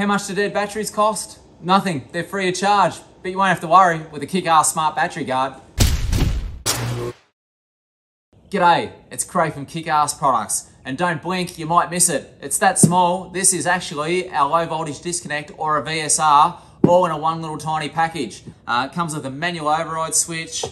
How much do dead batteries cost? Nothing, they're free of charge, but you won't have to worry with a kick-ass smart battery guard. G'day, it's Craig from Kick-Ass Products, and don't blink, you might miss it. It's that small, this is actually our low voltage disconnect or a VSR, all in a one little tiny package. Uh, it comes with a manual override switch,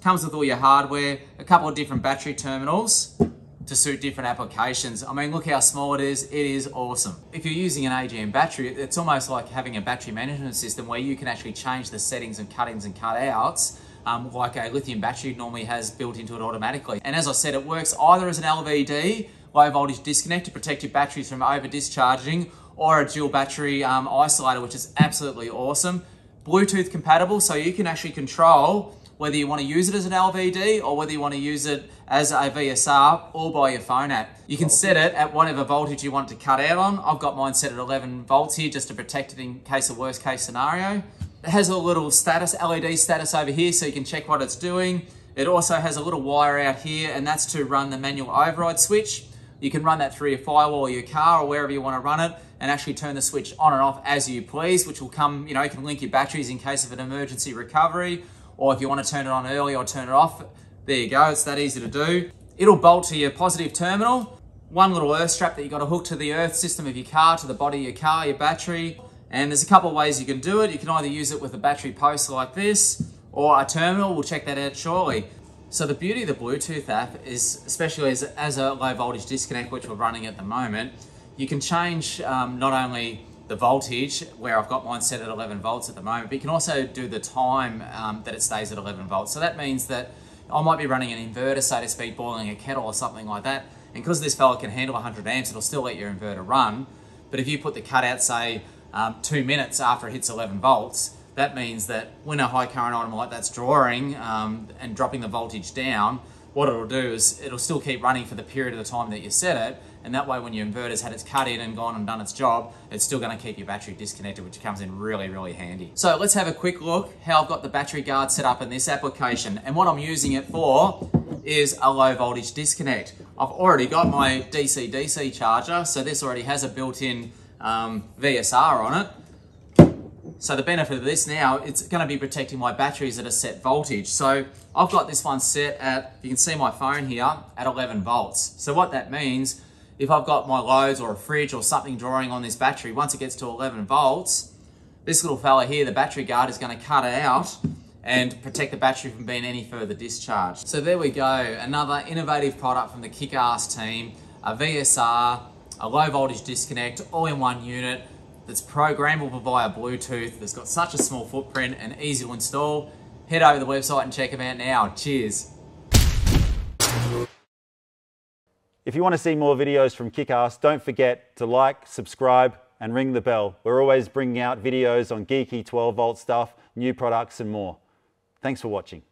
comes with all your hardware, a couple of different battery terminals, to suit different applications. I mean, look how small it is. It is awesome. If you're using an AGM battery, it's almost like having a battery management system where you can actually change the settings and cuttings and cutouts um, like a lithium battery normally has built into it automatically. And as I said, it works either as an LVD, low voltage disconnect to protect your batteries from over discharging, or a dual battery um, isolator, which is absolutely awesome. Bluetooth compatible, so you can actually control whether you want to use it as an LVD or whether you want to use it as a VSR or by your phone app. You can set it at whatever voltage you want to cut out on. I've got mine set at 11 volts here just to protect it in case of worst case scenario. It has a little status, LED status over here so you can check what it's doing. It also has a little wire out here and that's to run the manual override switch. You can run that through your firewall or your car or wherever you want to run it and actually turn the switch on and off as you please, which will come, you know, you can link your batteries in case of an emergency recovery or if you want to turn it on early or turn it off, there you go, it's that easy to do. It'll bolt to your positive terminal, one little earth strap that you got to hook to the earth system of your car, to the body of your car, your battery. And there's a couple of ways you can do it. You can either use it with a battery post like this, or a terminal, we'll check that out shortly. So the beauty of the Bluetooth app is, especially as, as a low voltage disconnect, which we're running at the moment, you can change um, not only the voltage where I've got mine set at 11 volts at the moment, but you can also do the time um, that it stays at 11 volts. So that means that I might be running an inverter, so to speak, boiling a kettle or something like that. And because this fella can handle 100 amps, it'll still let your inverter run. But if you put the cutout, say, um, two minutes after it hits 11 volts, that means that when a high current item like that's drawing um, and dropping the voltage down, what it'll do is it'll still keep running for the period of the time that you set it, and that way when your inverter's had its cut in and gone and done its job, it's still gonna keep your battery disconnected, which comes in really, really handy. So let's have a quick look how I've got the battery guard set up in this application. And what I'm using it for is a low voltage disconnect. I've already got my DC-DC charger, so this already has a built-in um, VSR on it. So the benefit of this now, it's going to be protecting my batteries at a set voltage. So I've got this one set at, you can see my phone here, at 11 volts. So what that means, if I've got my loads or a fridge or something drawing on this battery, once it gets to 11 volts, this little fella here, the battery guard, is going to cut it out and protect the battery from being any further discharged. So there we go, another innovative product from the Kick-Ass team, a VSR, a low voltage disconnect, all in one unit, that's programmable via Bluetooth, that's got such a small footprint and easy to install, head over to the website and check them out now. Cheers. If you want to see more videos from Kickass, don't forget to like, subscribe, and ring the bell. We're always bringing out videos on geeky 12 volt stuff, new products, and more. Thanks for watching.